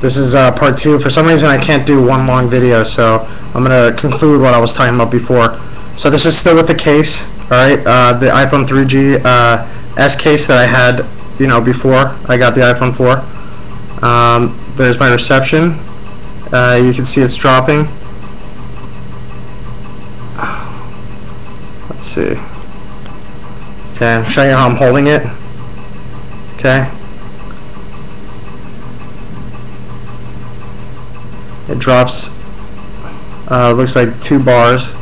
This is uh, part two. For some reason, I can't do one long video, so I'm gonna conclude what I was talking about before. So this is still with the case, all right? Uh, the iPhone 3G uh, S case that I had, you know, before I got the iPhone 4. Um, there's my reception. Uh, you can see it's dropping. Let's see. Okay, I'm showing you how I'm holding it. Okay. It drops, uh, looks like two bars.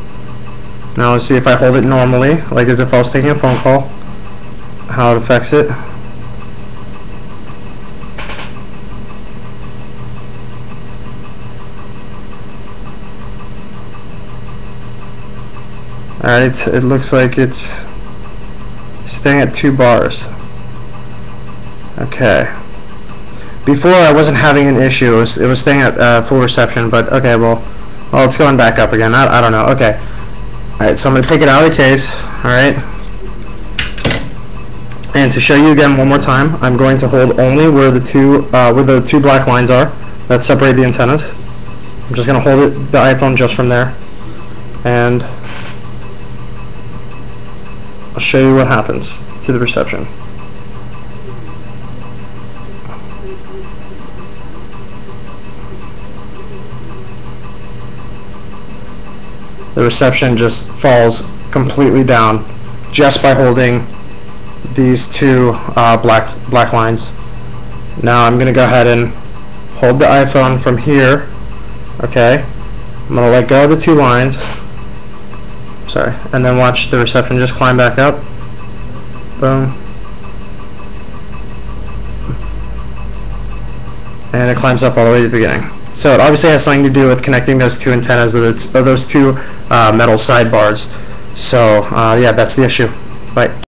Now let's see if I hold it normally, like as if I was taking a phone call, how it affects it. Alright, it looks like it's staying at two bars. Okay. Before I wasn't having an issue. It was, it was staying at uh, full reception, but okay, well, well, it's going back up again. I, I don't know. Okay. Alright, so I'm going to take it out of the case. Alright. And to show you again one more time, I'm going to hold only where the two uh, where the two black lines are that separate the antennas. I'm just going to hold it, the iPhone just from there. And I'll show you what happens to the reception. The reception just falls completely down just by holding these two uh, black black lines. Now I'm gonna go ahead and hold the iPhone from here. Okay, I'm gonna let go of the two lines Sorry. And then watch the reception just climb back up. Boom. And it climbs up all the way to the beginning. So it obviously has something to do with connecting those two antennas or those, two uh, metal sidebars. So uh, yeah, that's the issue. Bye.